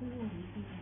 通过一定。